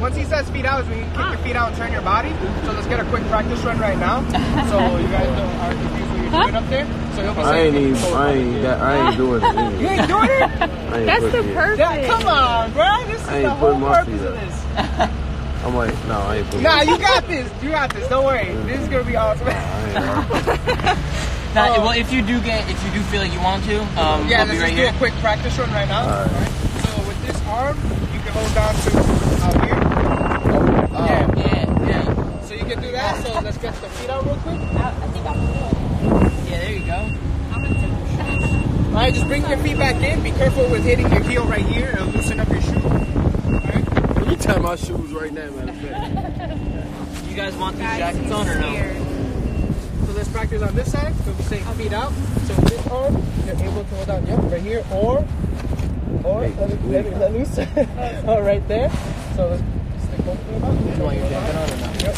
once he says feet out, is when you kick your feet out and turn your body. So let's get a quick practice run right now. So you guys don't are confused what you're doing up there. So he'll be I ain't even. I ain't. That, I ain't doing it. You ain't doing it? Ain't That's the putting it. perfect. Yeah, come on, bro. This is I the ain't whole putting my purpose feet of this. I'm like, no, I ain't putting. Nah, you got this. You got this. Don't worry. This is gonna be awesome. I ain't. Now, Oh. well, if you do get, if you do feel like you want to, um, Yeah, we'll let's be right just here. do a quick practice run right now. Alright. Alright. So with this arm, you can hold down to out here. Oh, Yeah. Yeah, yeah, So you can do that. So let's get the feet out real quick. I, I think I'm good. yeah. There you go. I'm gonna take the shoes. All right, just bring your feet back in. Be careful with hitting your heel right here. It'll loosen up your shoe. Alright. Let me tie my shoes right now, man. You guys want these Guys, jackets on or no? So let's practice on this side. So we say saying feet out. So with this arm, you're able to hold down. Yep, right here. Or, or Hey, let, me, let, me, let loose. oh, right there. So let's stick both of them out. You want your jacket on or no? Yep.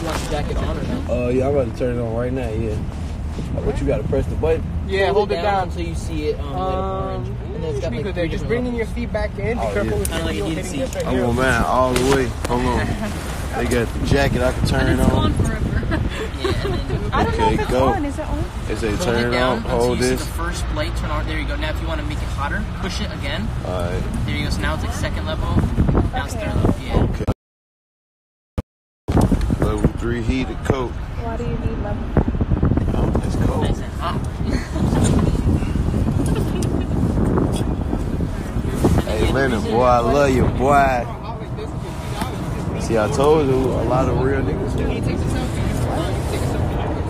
You want your jacket on or no? Oh yeah, I'm about to turn it on right now. Yeah. Uh, What you got to press the button? Yeah, hold, it down. so you see it um, lit orange. Um, And then it's got like good there. Just bringing your feet back in. Be Oh, careful yeah. with your like heel you need this to right I here. want mine all the way. Hold on. They got the jacket I can turn It's on on. forever. Yeah, and then I don't know Okay, if it's go. on. Is it on? They say hold turn it it down on. until Hold you see this. the first light turn on. There you go. Now, if you want to make it hotter, push it again. All right. There you go. So now it's like second level. Now it's third level. Yeah. Okay. Three heated coat. Why do you need level? Oh, it's cold. Nice and hot. Hey, Leonard, boy, I love you, boy. See, I told you, a lot of real niggas.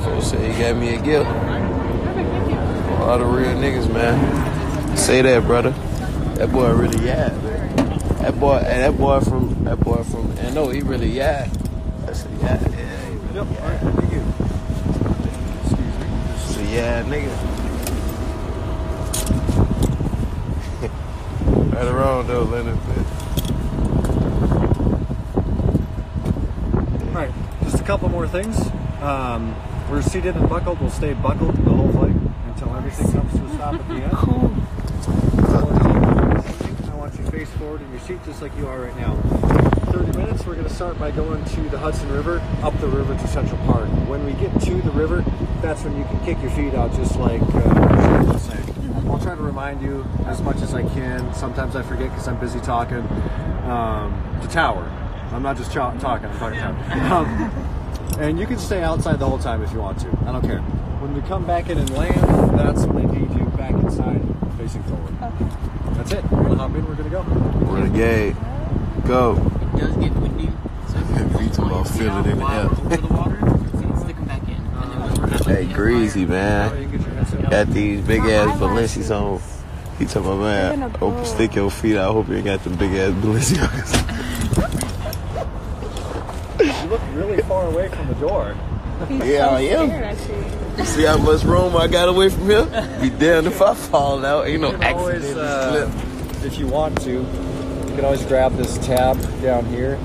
So say he got me a gift. A lot of real niggas, man. Say that, brother. That boy really yeah, man. That boy, and that boy from, that boy from, and no, he really yeah. I said yeah, yeah. he really, yeah. So yeah, nigga. Right around though, Leonard. All right, just a couple more things. Um, we're seated and buckled. We'll stay buckled the whole flight until everything comes to a stop at the end. Cool. I want you face forward in your seat just like you are right now. 30 minutes, we're going to start by going to the Hudson River, up the river to Central Park. When we get to the river, that's when you can kick your feet out just like uh, was saying. I'll try to remind you as much as I can. Sometimes I forget because I'm busy talking. Um, the tower. I'm not just ch- talking, I'm talking tower. Um, and you can stay outside the whole time if you want to. I don't care. When we come back in and land, that's when they need you back inside, facing forward. That's it. We're gonna hop in. We're gonna go. We're going to Renegade, go. It does get windy. So if you Feet don't about want feel it in the while air. over the water, stick them back in. And then when we're not Hey, like, greasy Oh, man. can get your headset. Got these big My ass eyelashes. Balenciagas on. He talking my They're man, gonna open stick your feet out. I hope you ain't got them big ass Balenciagas. You look really far away from the door. He's Yeah, so I am. scared you. You see how much room I got away from him? Be damned if I fall out. Ain't no You can always, uh, if you want to, you can always grab this tab down here.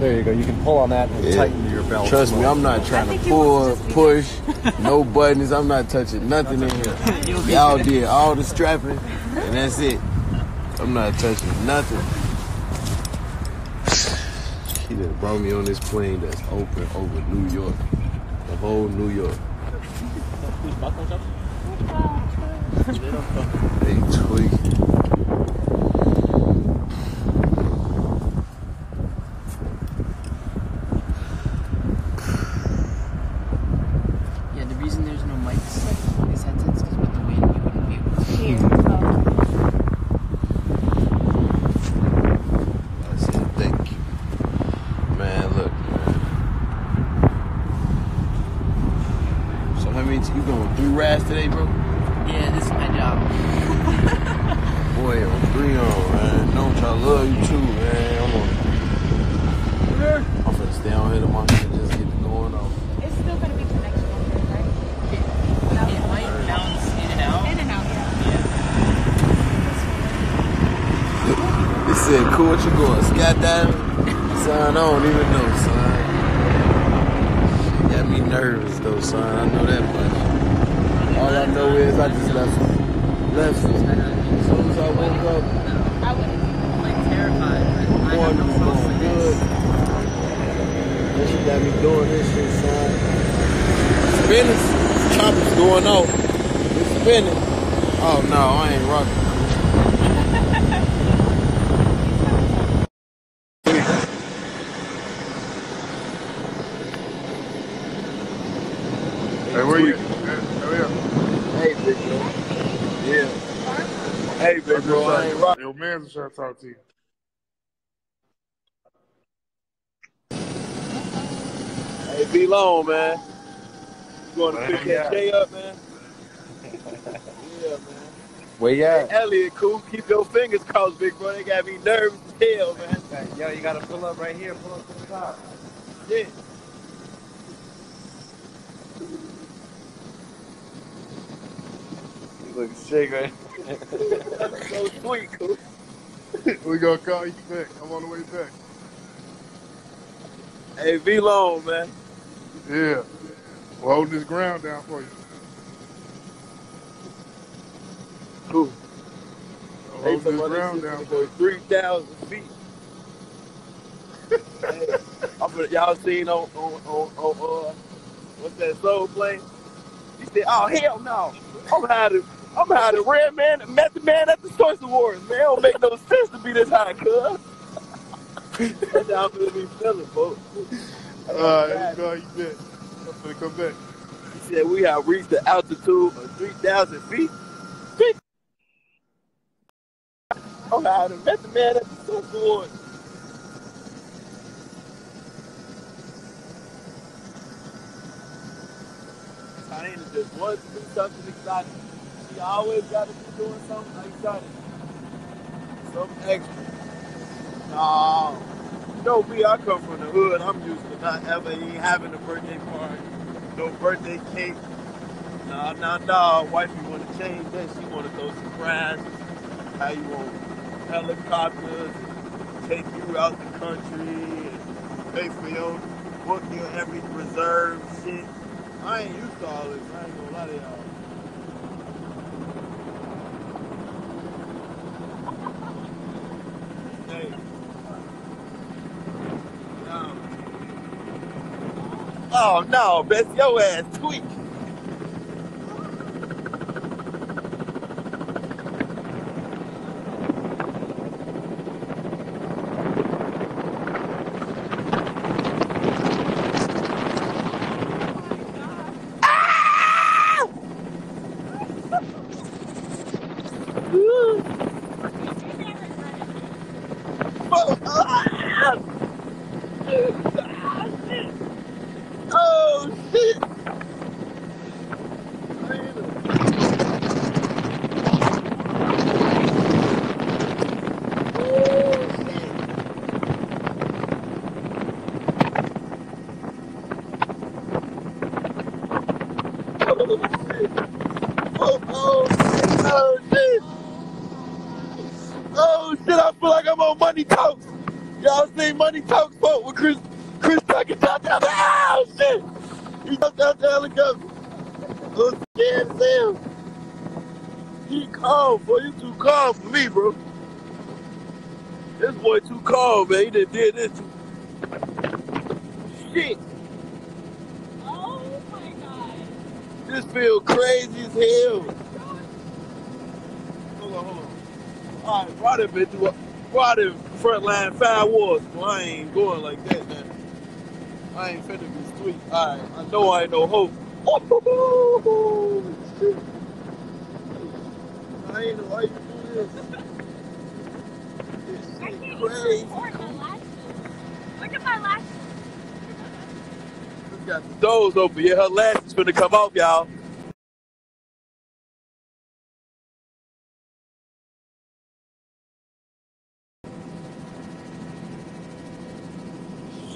There you go. You can pull on that and Yeah. tighten your belt. Trust me, I'm not trying to pull, to push, no buttons. I'm not touching nothing in here. Y'all did all the strapping, and that's it. I'm not touching nothing. He done brought me on this plane that's open over New York, the whole New York. They tweak. Yeah, the reason there's no mics on these headsets is with the wind, you wouldn't be able to. Here. Oh. I said thank you, man. Look, man. So how many you going three rides today, bro? Yeah, this is my job. Boy, on three on, man. Don't y'all love you too, man. I'm on. I'm finna stay on here tomorrow and just get it going on. It's still gonna be connection on here, right? It might bounce in and out. In and out, yeah. They said, cool, what you going? Skydiving? son, I don't even know, son. Got me nervous though, son. I know that much. All I know is I just left left as soon as I woke up. I'm like terrified. I Boy, no this going hood. That shit got me doing this shit, son. Spinning. Chopper's going out. It's spinning. Oh no, I ain't rocking. Hey, where you? Hey, yeah. Hey, big bro. Yeah. Hey, big That's bro. what's I ain't up. rocking. Man's trying to talk to you. Hey, be long, man. You going to Man, pick that J up, man? yeah, man. Where you Hey, at? Elliot, cool. Keep your fingers crossed, big bro. They got me nervous as hell, man. Yo, you gotta pull up right here. Pull up to the top. Yeah. You sick, right? That's so sweet, cool. we gonna call you back. I'm on the way back. Hey, be long, man. Yeah. We're holding this ground down for you. Cool. I'm holding this ground down for for you. 3,000 feet. hey, I'm y'all seen on, on, on, on uh, what's that soul plane? He said, oh, hell no. I'm hiding. I'm hiding Redman and Method Man at the Source Awards, man. It don't make no sense to be this high, cuz. That's how I'm gonna be feeling, folks. I got Alright, bad. you back. I'm gonna come back. He said we have reached the altitude of 3,000 feet. Feet. I'm hiding Method Man at the Source Awards. Taina just wants to do something exciting. She always got to be doing something exciting. Something extra. No. You know me, I come from the hood. I'm used to not ever even having a birthday party. No birthday cake. Nah, nah, nah. Wifey want to change that. She want to throw surprises. How you want helicopters, take you out the country, and pay for your book your every reserve shit. I ain't used to all this. I ain't gonna lie to y'all. Oh no, Betsy, your ass tweak. Oh, ah! Ah, shit. Oh shit! Oh shit! Oh, oh, oh shit! Oh shit! I feel like I'm on Money Talks. Y'all seen Money Talks folk with Chris Chris Tucker the oh shit! He jumped out the helicopter. I'm scared as hell. He calm, boy. You too calm for me, bro. This boy too calm, man. He done did this. Shit. Oh my god. This feel crazy as hell. Hold on, hold on. All right, brought it been through. Brought it front line five wars. Well, I ain't going like that, man. I ain't finna be sweet. All right, I know I ain't no hope. Oh, shit. I ain't know why you do this. This I can't crazy. even afford my lashes. Look at my lashes. Got the doors open. Yeah, her lashes finna come off, y'all.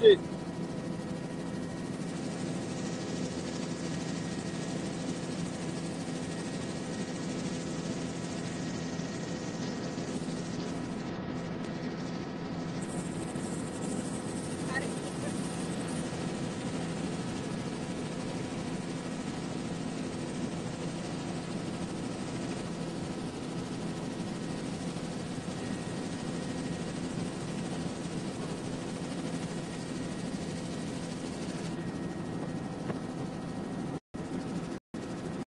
Shit.